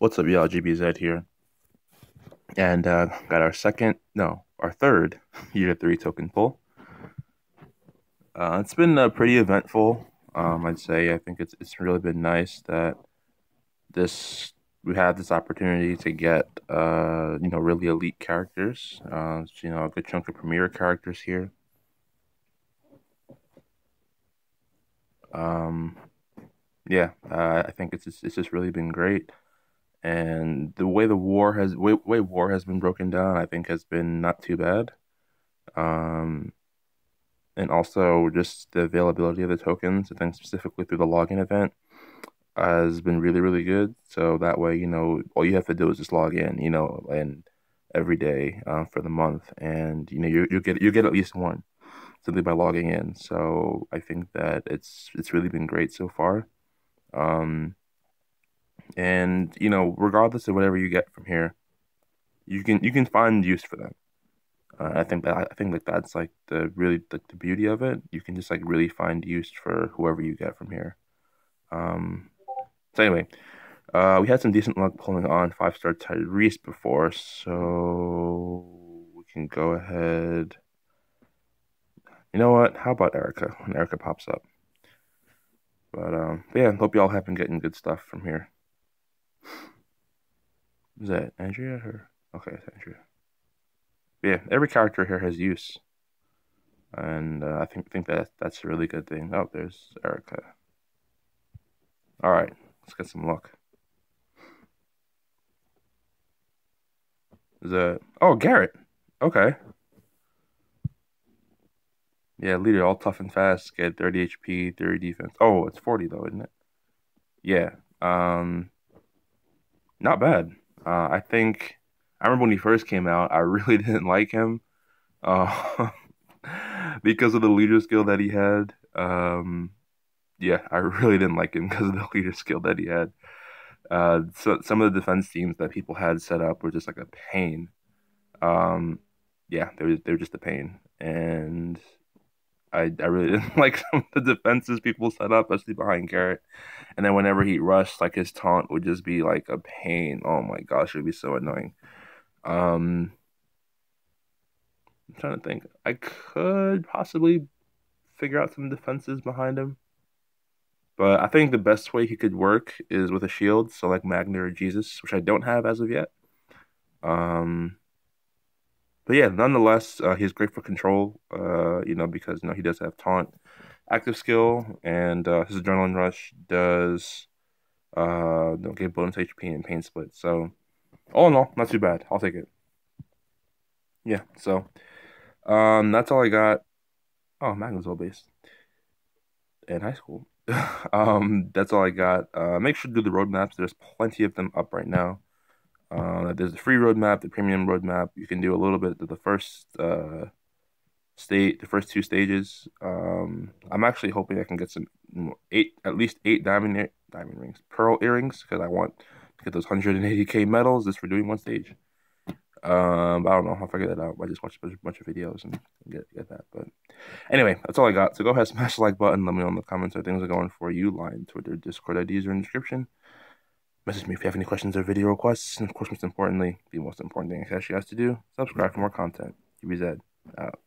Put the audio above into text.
What's up, y'all? GBZ here. And uh, got our second, no, our third year three token pull. Uh, it's been uh, pretty eventful, um, I'd say. I think it's it's really been nice that this we had this opportunity to get uh, you know really elite characters. Uh, you know, a good chunk of premier characters here. Um, yeah, uh, I think it's just, it's just really been great and the way the war has way, way war has been broken down, I think has been not too bad. Um, and also just the availability of the tokens, I think specifically through the login event, has been really really good. So that way, you know, all you have to do is just log in, you know, and every day uh, for the month, and you know you you get you get at least one simply by logging in. So I think that it's it's really been great so far. Um, and you know, regardless of whatever you get from here, you can you can find use for them. Uh, I think that I think like that's like the really the, the beauty of it. You can just like really find use for whoever you get from here. Um, so anyway, uh, we had some decent luck pulling on five star Tyrese before, so we can go ahead. You know what? How about Erica? When Erica pops up. But um, but yeah, hope y'all have been getting good stuff from here. Is that Andrea or okay, it's Andrea. Yeah, every character here has use, and uh, I think think that that's a really good thing. Oh, there's Erica. All right, let's get some luck. Is that oh Garrett? Okay. Yeah, leader, all tough and fast. Get 30 HP, 30 defense. Oh, it's 40 though, isn't it? Yeah. Um, not bad. Uh, I think I remember when he first came out, I really didn't like him uh, because of the leader skill that he had. Um, yeah, I really didn't like him because of the leader skill that he had. Uh, so some of the defense teams that people had set up were just like a pain. Um, yeah, they were they were just a pain, and I, I really didn't like some of the defenses people set up, especially behind Garrett. And then whenever he rushed, like his taunt would just be like a pain. Oh my gosh, it would be so annoying. Um, I'm trying to think. I could possibly figure out some defenses behind him. But I think the best way he could work is with a shield, so like Magna or Jesus, which I don't have as of yet. Um, but yeah, nonetheless, uh, he's great for control. Uh, you know, because you know he does have taunt, active skill, and uh, his adrenaline rush does uh don't get bonus HP and pain split. So all in all, not too bad. I'll take it. Yeah. So um, that's all I got. Oh, Magnusville based in high school. um, that's all I got. Uh, make sure to do the roadmaps. There's plenty of them up right now. Uh, there's the free roadmap, the premium roadmap. You can do a little bit of the first uh, state, the first two stages. Um, I'm actually hoping I can get some eight, at least eight diamond diamond rings, pearl earrings, because I want to get those 180k medals just for doing one stage. Um, I don't know. I'll figure that out. I just watch a bunch of videos and get get that. But anyway, that's all I got. So go ahead, smash the like button. Let me know in the comments how things are going for you. Line, Twitter, Discord IDs are in the description. Message me if you have any questions or video requests. And of course, most importantly, the most important thing I actually has to do, subscribe for more content. GBZ out.